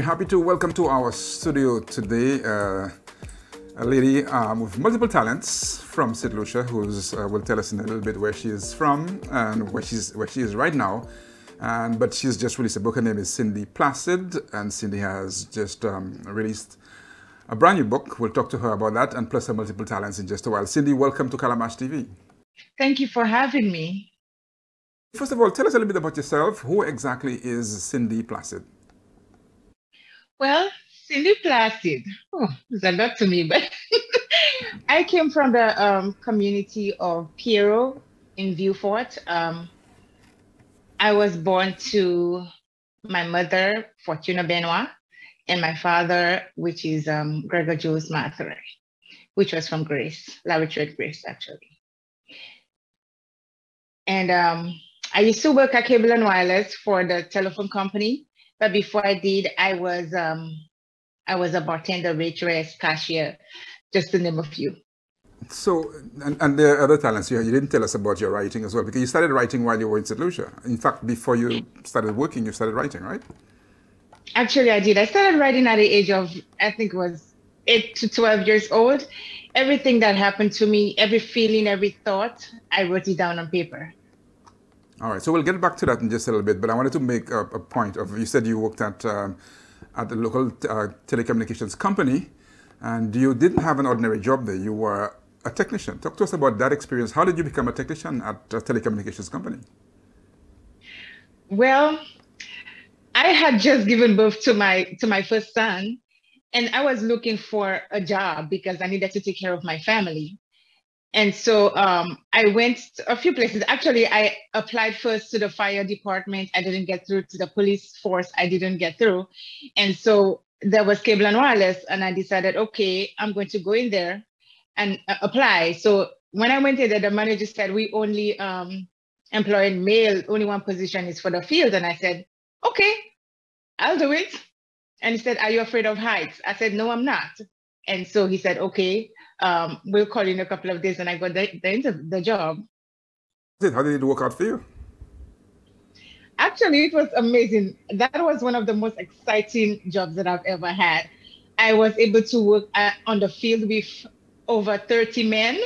we're happy to welcome to our studio today uh, a lady um, with multiple talents from St. Lucia, who uh, will tell us in a little bit where she is from and where she's where she is right now. And but she's just released a book. Her name is Cindy Placide, and Cindy has just um, released a brand new book. We'll talk to her about that and plus her multiple talents in just a while. Cindy, welcome to Calabash TV. Thank you for having me. First of all, tell us a little bit about yourself. Who exactly is Cindy Placide? Well, Cindy Placide. Oh, it's a lot to me, but I came from the um, community of Pierrot in Vieux Fort. Um, I was born to my mother, Fortuna Benoit, and my father, which is um, Gregor Jules Mathare, which was from Grace, Laboratory Grace, actually. And um, I used to work at Cable and Wireless for the telephone company but before I did, I was um, I was a bartender, waitress, cashier, just to name a few. So, and, and there are other talents. You, you didn't tell us about your writing as well, because you started writing while you were in St. Lucia. In fact, before you started working, you started writing, right? Actually, I did. I started writing at the age of, I think it was 8 to 12 years old. Everything that happened to me, every feeling, every thought, I wrote it down on paper. All right, so we'll get back to that in just a little bit, but I wanted to make a, a point of, you said you worked at, um, at the local uh, telecommunications company, and you didn't have an ordinary job there. You were a technician. Talk to us about that experience. How did you become a technician at a telecommunications company? Well, I had just given birth to my to my first son, and I was looking for a job because I needed to take care of my family. And so um, I went to a few places. Actually, I applied first to the fire department. I didn't get through to the police force. I didn't get through. And so there was cable and wireless. And I decided, okay, I'm going to go in there and uh, apply. So when I went in there, the manager said, we only um, employ male, only one position is for the field. And I said, okay, I'll do it. And he said, are you afraid of heights? I said, no, I'm not. And so he said, okay, um, we'll call in a couple of days. And I got the, the, the job. How did it work out for you? Actually, it was amazing. That was one of the most exciting jobs that I've ever had. I was able to work at, uh, on the field with over 30 men,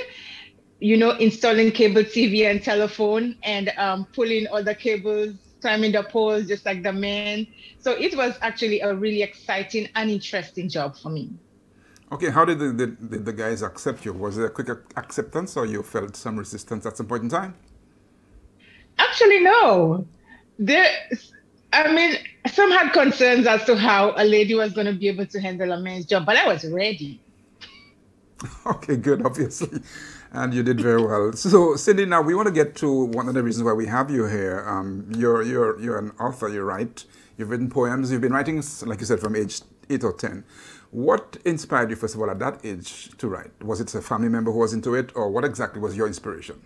you know, installing cable TV and telephone and um, pulling all the cables, climbing the poles, just like the men. So it was actually a really exciting and interesting job for me. Okay, how did the, the, the, guys accept you? Was there a quick acceptance or you felt some resistance at some point in time? Actually, no. There, I mean, some had concerns as to how a lady was going to be able to handle a man's job, but I was ready. Okay, good, obviously. And you did very well. So, Cindy, now we want to get to one of the reasons why we have you here. Um, you're, you're, you're an author, you write, you've written poems, you've been writing, like you said, from age 8 or 10. What inspired you, first of all, at that age to write? Was it a family member who was into it, or what exactly was your inspiration?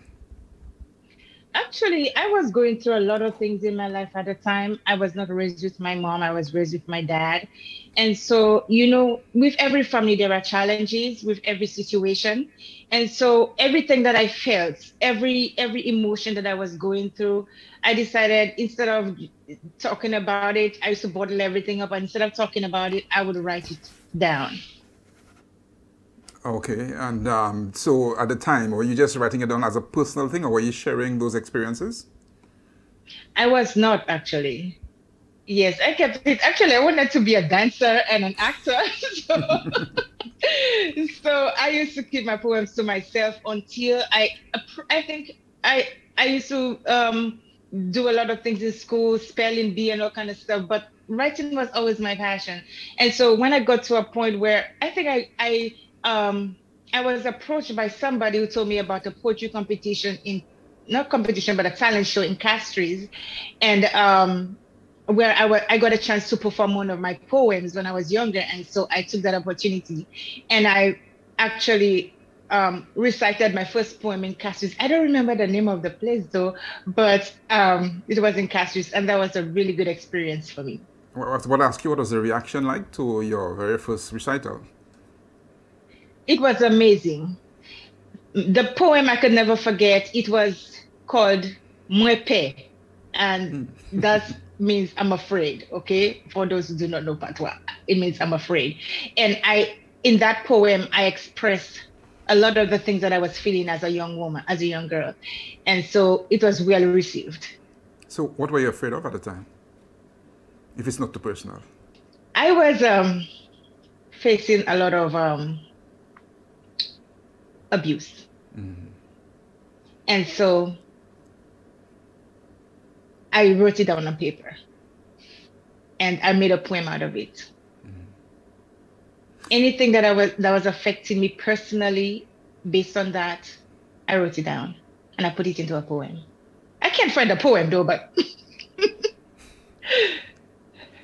Actually, I was going through a lot of things in my life at the time. I was not raised with my mom, I was raised with my dad. And so, you know, with every family, there are challenges with every situation. And so everything that I felt, every every emotion that I was going through, I decided instead of talking about it, I used to bottle everything up. And instead of talking about it, I would write it down. Okay, and um, so at the time, were you just writing it down as a personal thing, or were you sharing those experiences? I was not actually. Yes, I kept it. Actually, I wanted to be a dancer and an actor. So, so I used to keep my poems to myself until I, I think I, I used to um, do a lot of things in school, spelling bee and all kind of stuff. But writing was always my passion. And so when I got to a point where I think I, I, um, I was approached by somebody who told me about a poetry competition in, not competition, but a talent show in Castries. And um, where I, I got a chance to perform one of my poems when I was younger. And so I took that opportunity and I actually um, recited my first poem in Castries. I don't remember the name of the place though, but um, it was in Castries and that was a really good experience for me. What, what ask you, what was the reaction like to your very first recital? It was amazing. The poem I could never forget, it was called Mwepe. and mm. that means I'm afraid. Okay, for those who do not know patois, it means I'm afraid. And I, in that poem, I expressed a lot of the things that I was feeling as a young woman, as a young girl, and so it was well received. So, what were you afraid of at the time? If it's not too personal, I was um, facing a lot of um, abuse, mm-hmm. and so I wrote it down on paper and I made a poem out of it. Mm-hmm. Anything that I was that was affecting me personally based on that, I wrote it down and I put it into a poem. I can't find a poem though, but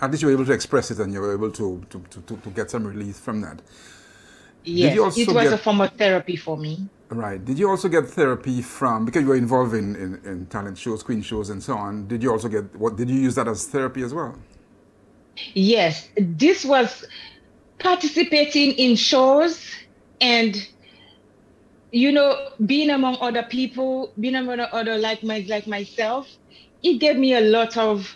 at least you were able to express it and you were able to to, to, to get some relief from that. Yes, it was get... a form of therapy for me. Right. Did you also get therapy from because you were involved in, in, in, talent shows, queen shows, and so on? Did you also get what? Did you use that as therapy as well? Yes, this was participating in shows and you know being among other people, being among other like my like myself. It gave me a lot of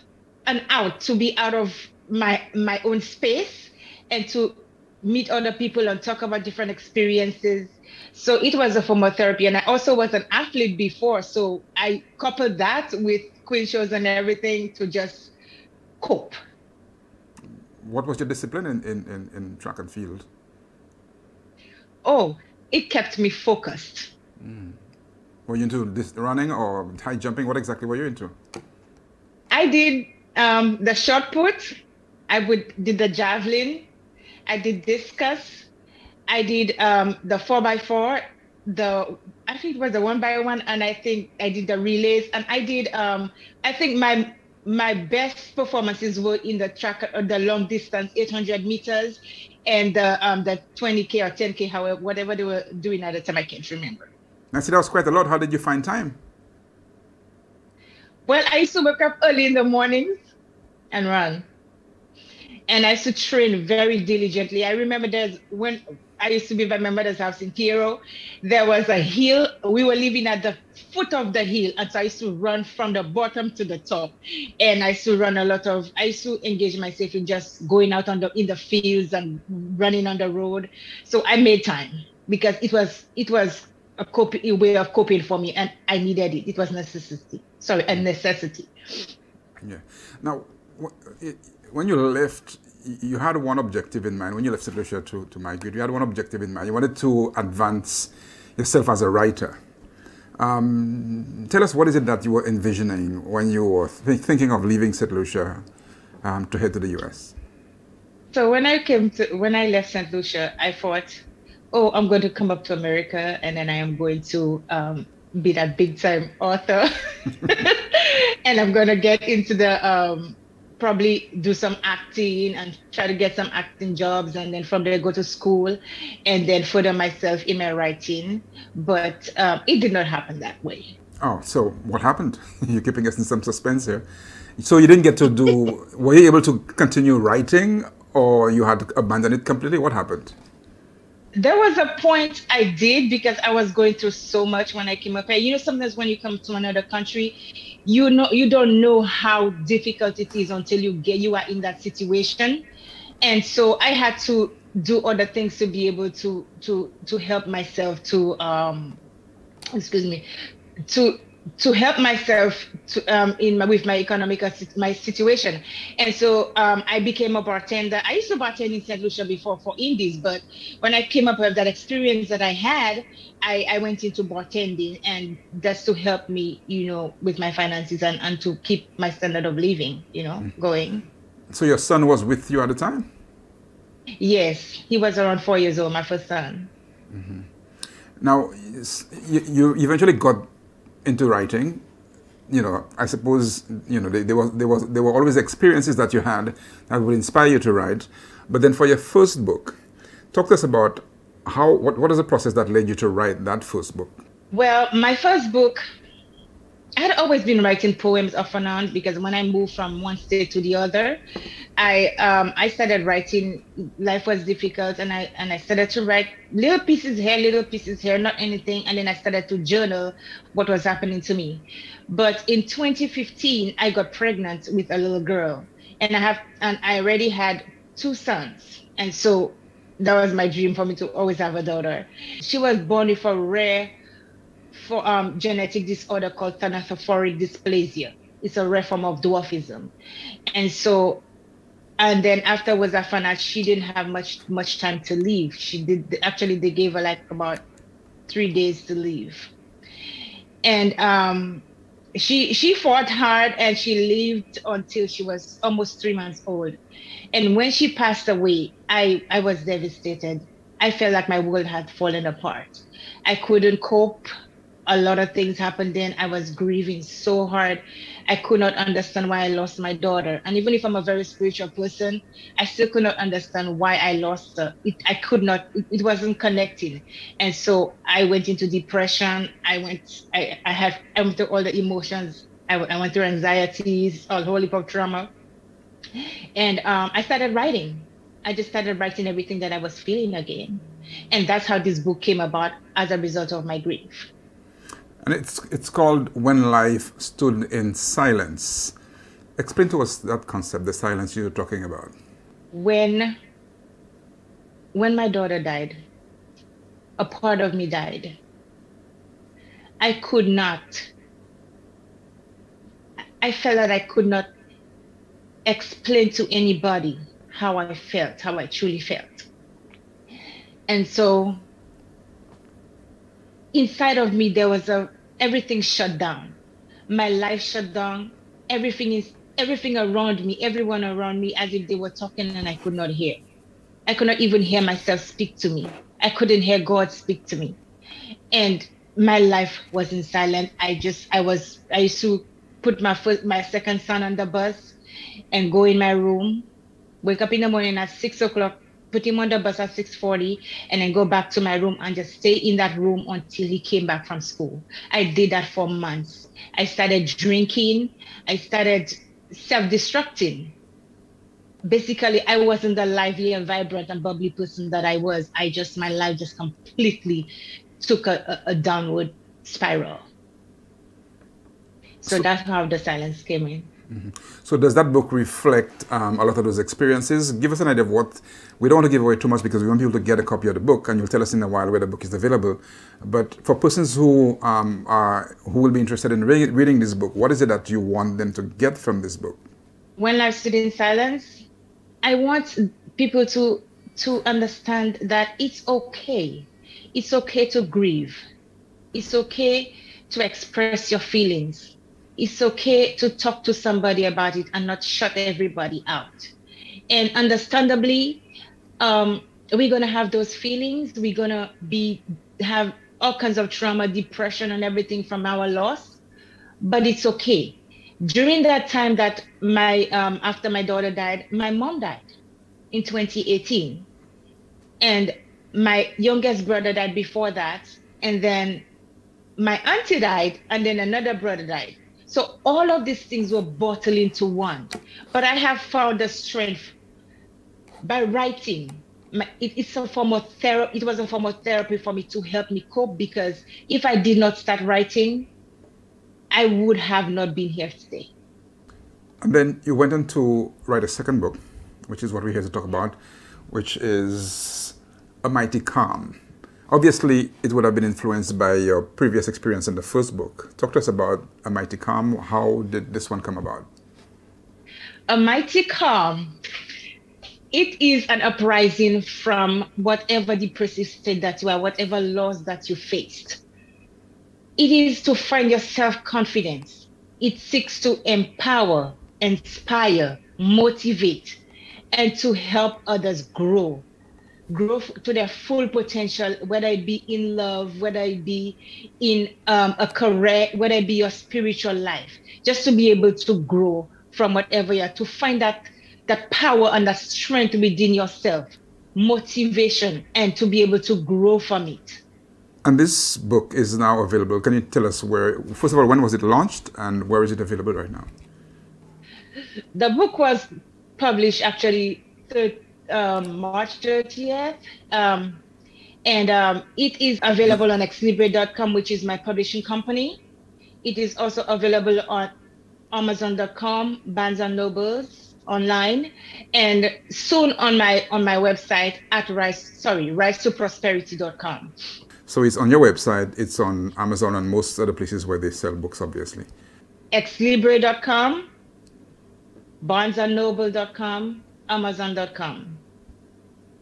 an out to be out of my my own space and to meet other people and talk about different experiences. So it was a form of therapy. And I also was an athlete before. So I coupled that with queen shows and everything to just cope. What was your discipline in, in, in, in track and field? Oh, it kept me focused. Mm. Were you into this running or high jumping? What exactly were you into? I did um, the shot put. I would did the javelin I did discus. I did um, the four by four, the I think it was the one by one, and I think I did the relays, and I did. Um, I think my my best performances were in the track, or uh, the long distance, 800 meters, and the um, the 20k or 10k, however, whatever they were doing at the time, I can't remember. I see that was quite a lot. How did you find time? Well, I used to wake up early in the mornings and run and I used to train very diligently. I remember there's when I used to be by my mother's house in Cairo, there was a hill. We were living at the foot of the hill. And so I used to run from the bottom to the top. And I used to run a lot of, I used to engage myself in just going out on the in the fields and running on the road. So I made time because it was it was a, a way of coping for me and I needed it. It was necessity. Sorry, a necessity. Yeah. Now, when you left, you had one objective in mind. When you left St. Lucia to, to migrate, you had one objective in mind. You wanted to advance yourself as a writer. Um, tell us what is it that you were envisioning when you were th thinking of leaving St. Lucia um, to head to the U.S. So when I came to when I left St. Lucia, I thought, oh, I'm going to come up to America, and then I am going to um, be that big time author, and I'm going to get into the um, probably do some acting and try to get some acting jobs and then from there go to school and then further myself in my writing. But um, it did not happen that way. Oh so what happened? You're keeping us in some suspense here. So you didn't get to do were you able to continue writing or you had abandoned it completely? What happened there was a point I did because I was going through so much when I came up here. You know, sometimes when you come to another country, you know you don't know how difficult it is until you get you are in that situation. And so I had to do other things to be able to to to help myself to um excuse me to to help myself to, um, in my, with my economic my situation. And so um, I became a bartender. I used to bartend in St. Lucia before for indies, but when I came up with that experience that I had, I, I went into bartending and that's to help me, you know, with my finances and, and to keep my standard of living, you know, mm-hmm. going. So your son was with you at the time? Yes, he was around four years old, my first son. Mm-hmm. Now, you, you eventually got into writing, you know, I suppose, you know, there, was, there, was, there were always experiences that you had that would inspire you to write. But then for your first book, talk to us about how, what, what is the process that led you to write that first book? Well, my first book, I had always been writing poems off and on because when I moved from one state to the other, I um, I started writing. Life was difficult, and I and I started to write little pieces here, little pieces here, not anything. And then I started to journal what was happening to me. But in 2015, I got pregnant with a little girl, and I have and I already had two sons, and so that was my dream for me to always have a daughter. She was born with a rare for um, genetic disorder called thanatophoric dysplasia. It's a rare form of dwarfism. And so, and then afterwards, I found out she didn't have much much time to leave. She did actually they gave her like about three days to leave, and um, she she fought hard and she lived until she was almost three months old. And when she passed away, I I was devastated. I felt like my world had fallen apart. I couldn't cope a lot of things happened then. I was grieving so hard. I could not understand why I lost my daughter. And even if I'm a very spiritual person, I still could not understand why I lost her. It, I could not, it, wasn't connecting. And so I went into depression. I went, I, I had, I went through all the emotions. I, I went through anxieties, all whole heap of trauma. And um, I started writing. I just started writing everything that I was feeling again. And that's how this book came about as a result of my grief. And it's, it's called When Life Stood in Silence. Explain to us that concept, the silence you're talking about. When, when my daughter died, a part of me died. I could not, I felt that I could not explain to anybody how I felt, how I truly felt. And so inside of me there was a everything shut down. My life shut down. Everything is everything around me everyone around me as if they were talking and i could not hear. I could not even hear myself speak to me. I couldn't hear god speak to me. And my life was in silence i just i was i used to put my first my second son on the bus and go in my room wake up in the morning at six o'clock put him on the bus at 6.40 and then go back to my room and just stay in that room until he came back from school. I did that for months. I started drinking. I started self-destructing. Basically, I wasn't the lively and vibrant and bubbly person that I was. I just, my life just completely took a, a, a downward spiral. So, so that's how the silence came in. Mm-hmm. So does that book reflect um, a lot of those experiences? Give us an idea of what, we don't want to give away too much because we want people to get a copy of the book and you'll tell us in a while where the book is available. But for persons who, um, are, who will be interested in re- reading this book, what is it that you want them to get from this book? When Life Stood in Silence, I want people to, to understand that it's okay. It's okay to grieve. It's okay to express your feelings it's okay to talk to somebody about it and not shut everybody out. And understandably, um, we're gonna have those feelings. We're gonna be have all kinds of trauma, depression, and everything from our loss. But it's okay. During that time that my um, after my daughter died, my mom died in 2018, and my youngest brother died before that, and then my auntie died, and then another brother died. So all of these things were bottled into one. But I have found the strength by writing. It, it's a form of therapy. It was a form of therapy for me to help me cope because if I did not start writing, I would have not been here today. And then you went on to write a second book, which is what we're here to talk about, which is A Mighty Calm. Obviously, it would have been influenced by your previous experience in the first book. Talk to us about A Mighty Calm. How did this one come about? A Mighty Calm. It is an uprising from whatever depressive state that you are, whatever loss that you faced. It is to find your self confidence. It seeks to empower, inspire, motivate, and to help others grow grow to their full potential, whether it be in love, whether it be in um, a career, whether it be your spiritual life, just to be able to grow from whatever you are, to find that that power and that strength within yourself, motivation, and to be able to grow from it. And this book is now available. Can you tell us where, first of all, when was it launched and where is it available right now? The book was published actually um, March 30th. Um, and um, it is available on Xlibris.com, which is my publishing company. It is also available on Amazon.com, Barnes and Nobles online, and soon on my on my website at rise sorry rise to prosperity.com. So it's on your website. It's on Amazon and most other places where they sell books, obviously. Xlibris.com, BarnesandNoble.com, Amazon.com,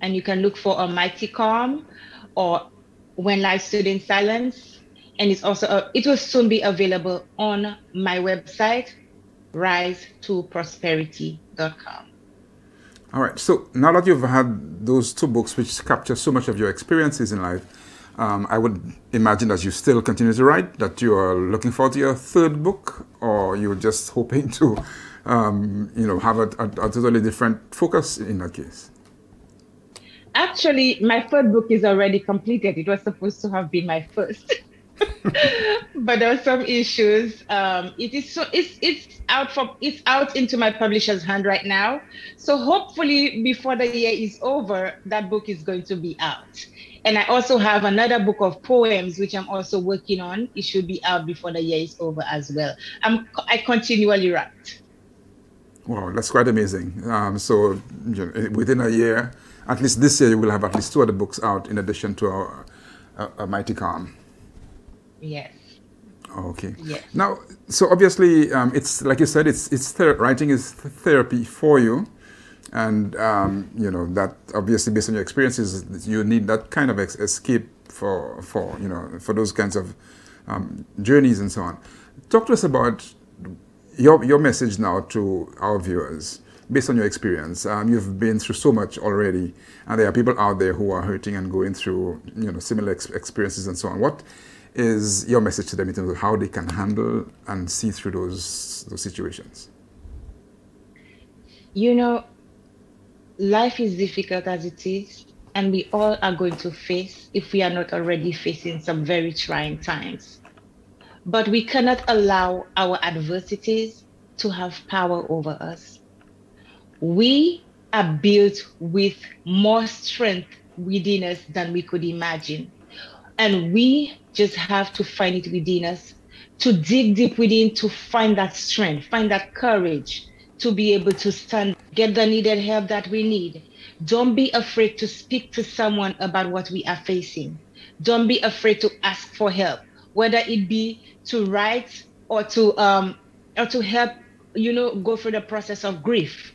and you can look for a mighty calm or when life stood in silence. And it's also uh, it will soon be available on my website rise to prosperity.com all right. So now that you've had those two books which capture so much of your experiences in life um, I would imagine that you still continue to write, that you are looking forward to your third book, or you're just hoping to, um, you know, have a, a, a totally different focus in that case. Actually, my third book is already completed. It was supposed to have been my first. but there are some issues. Um, it is so it's it's out from it's out into my publisher's hand right now. So hopefully before the year is over, that book is going to be out. And I also have another book of poems which I'm also working on. It should be out before the year is over as well. I'm I continually write. Wow, that's quite amazing. Um, so you know, within a year, at least this year, you will have at least two other books out in addition to our, uh, a Mighty Calm. Yes. Okay. Yes. Now, so obviously, um, it's like you said, it's it's ther- writing is therapy for you, and um, you know that obviously based on your experiences, you need that kind of ex- escape for for you know for those kinds of um, journeys and so on. Talk to us about your your message now to our viewers based on your experience. Um, you've been through so much already, and there are people out there who are hurting and going through you know similar ex- experiences and so on. What is your message to them in terms of how they can handle and see through those those situations? You know, life is difficult as it is, and we all are going to face if we are not already facing some very trying times. But we cannot allow our adversities to have power over us. We are built with more strength within us than we could imagine. And we just have to find it within us, to dig deep within to find that strength, find that courage to be able to stand, get the needed help that we need. Don't be afraid to speak to someone about what we are facing. Don't be afraid to ask for help, whether it be to write or to um or to help, you know, go through the process of grief.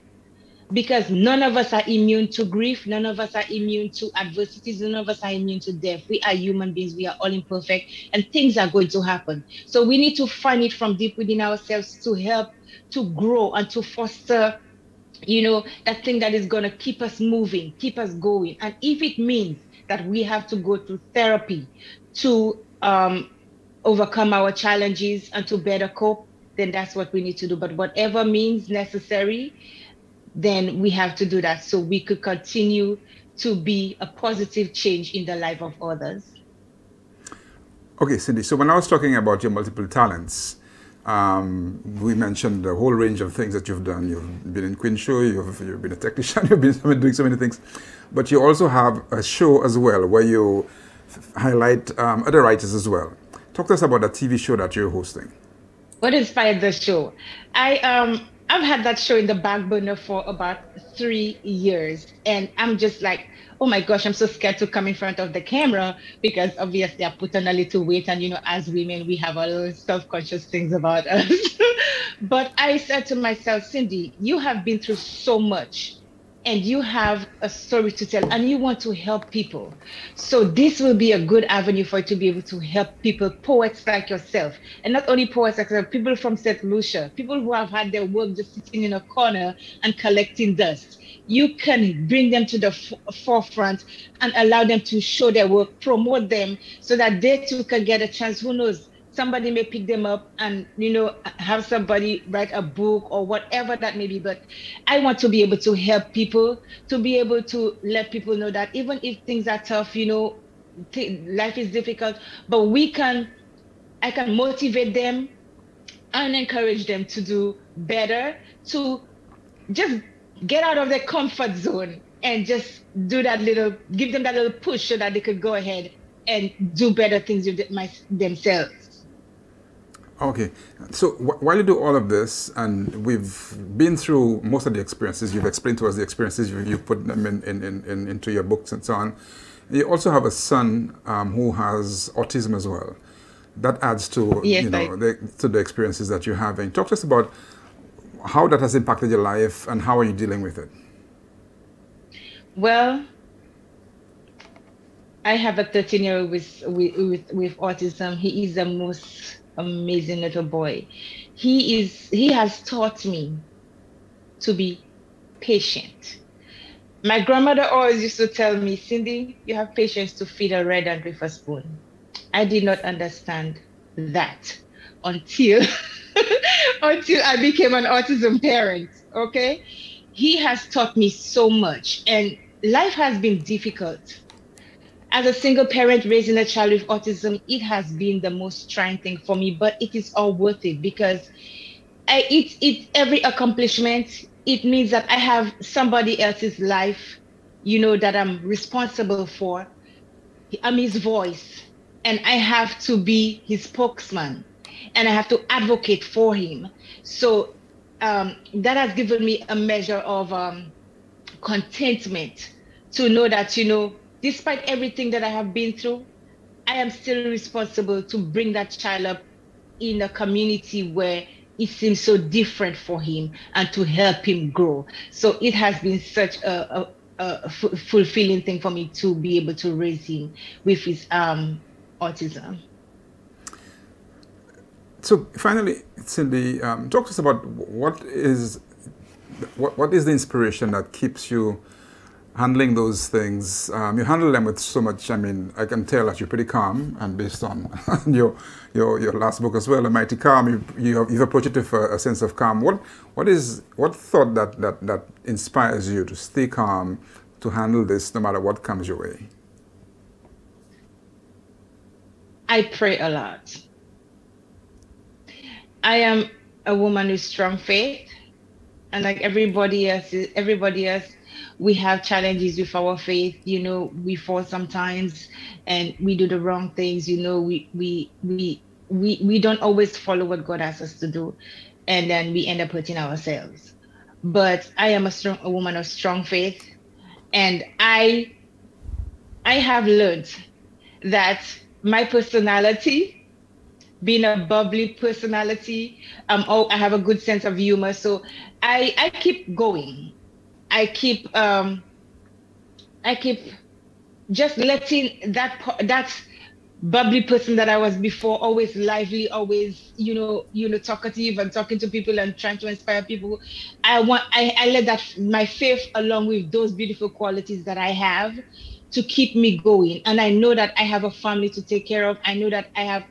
Because none of us are immune to grief none of us are immune to adversities none of us are immune to death. We are human beings we are all imperfect and things are going to happen. So we need to find it from deep within ourselves to help to grow and to foster you know that thing that is going to keep us moving keep us going. And if it means that we have to go through therapy to um, overcome our challenges and to better cope then that's what we need to do but whatever means necessary then we have to do that so we could continue to be a positive change in the life of others. Okay, Cindy. So when I was talking about your multiple talents, um, we mentioned the whole range of things that you've done. You've been in Queen Show, you've, you've been a technician, you've been doing so many things. But you also have a show as well where you highlight um, other writers as well. Talk to us about the TV show that you're hosting. What inspired the show? I um I've had that show in the back burner for about three years. And I'm just like, oh my gosh, I'm so scared to come in front of the camera because obviously I put on a little weight. And, you know, as women, we have a little self conscious things about us. but I said to myself, Cindy, you have been through so much and you have a story to tell and you want to help people. So this will be a good avenue for you to be able to help people, poets like yourself, and not only poets like yourself, people from St. Lucia, people who have had their work just sitting in a corner and collecting dust. You can bring them to the f- forefront and allow them to show their work, promote them so that they too can get a chance. Who knows? Somebody may pick them up and you know have somebody write a book or whatever that may be but i want to be able to help people to be able to let people know that even if things are tough you know life is difficult, but we can, I can motivate them and encourage them to do better, to just get out of their comfort zone and just do that little, give them that little push so that they could go ahead and do better things with my, themselves. Okay, so while you do all of this, and we've been through most of the experiences, you've explained to us the experiences, you've, you've put them in, in, in, into your books and so on. You also have a son um, who has autism as well. That adds to yes, you know the, to the experiences that you're having. Talk to us about how that has impacted your life and how are you dealing with it. Well, I have a 13 year old with, with, with autism. He is the most amazing little boy. He is he has taught me to be patient. My grandmother always used to tell me, Cindy, you have patience to feed a red with a spoon. I did not understand that until until I became an autism parent. Okay. He has taught me so much and life has been difficult. As a single parent raising a child with autism, it has been the most trying thing for me, but it is all worth it because I, it, it every accomplishment, it means that I have somebody else's life, you know, that I'm responsible for. I'm his voice, and I have to be his spokesman, and I have to advocate for him. So um, that has given me a measure of um, contentment to know that, you know, despite everything that I have been through, I am still responsible to bring that child up in a community where it seems so different for him and to help him grow. So it has been such a, a, a f- fulfilling thing for me to be able to raise him with his um, autism. So finally, Cindy, um, talk to us about what is what, what is the inspiration that keeps you handling those things, um, you handle them with so much. I mean, I can tell that you're pretty calm, and based on your your your last book as well, A Mighty Calm, you, you have, you've approached it with a, a, sense of calm. What what is what thought that that that inspires you to stay calm, to handle this no matter what comes your way? I pray a lot. I am a woman with strong faith, and like everybody else, everybody else we have challenges with our faith you know we fall sometimes and we do the wrong things you know we we we we, we don't always follow what god asks us to do and then we end up hurting ourselves. But i am a strong a woman of strong faith and i i have learned that my personality being a bubbly personality um oh i have a good sense of humor. So i i keep going I keep um, I keep just letting that that bubbly person that I was before, always lively, always you know you know talkative and talking to people and trying to inspire people. I want I, I let that my faith along with those beautiful qualities that I have to keep me going. And I know that I have a family to take care of. I know that I have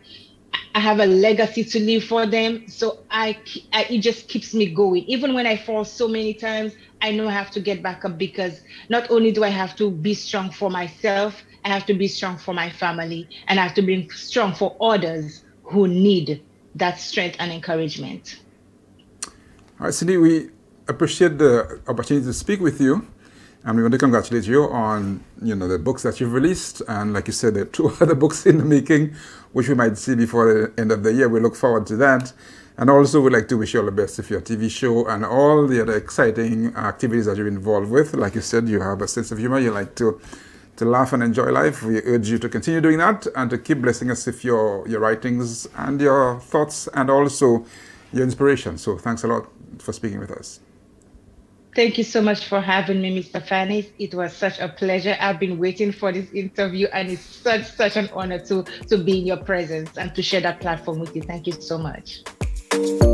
I have a legacy to leave for them. So I, I, it just keeps me going. Even when I fall so many times, I know I have to get back up because not only do I have to be strong for myself, I have to be strong for my family, and I have to be strong for others who need that strength and encouragement. All right, Cindy, we appreciate the opportunity to speak with you. And we want to congratulate you on, you know, the books that you've released. And like you said, there are two other books in the making, which we might see before the end of the year. We look forward to that. And also, we'd like to wish you all the best with your TV show and all the other exciting activities that you're involved with. Like you said, you have a sense of humor. You like to to laugh and enjoy life. We urge you to continue doing that and to keep blessing us with your, your writings and your thoughts and also your inspiration. So thanks a lot for speaking with us. Thank you so much for having me, Mr. Fanis. It was such a pleasure. I've been waiting for this interview, and it's such such an honor to to be in your presence and to share that platform with you. Thank you so much. Thank you